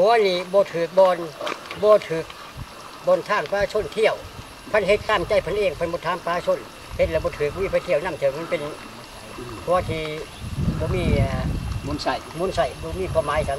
หัวนี่บถือบอลบถือบบนทางปลาชนเที่ยวพันเฮ็ดตามใจพันเองพันบ่ทามปลาชนเฮ็ดแล้วบถือวิไปเที่ยวน้ำเถอะมันเป็นหัวที่บ่มีมุนใส่มุนใส่บ่มีความหมายกัน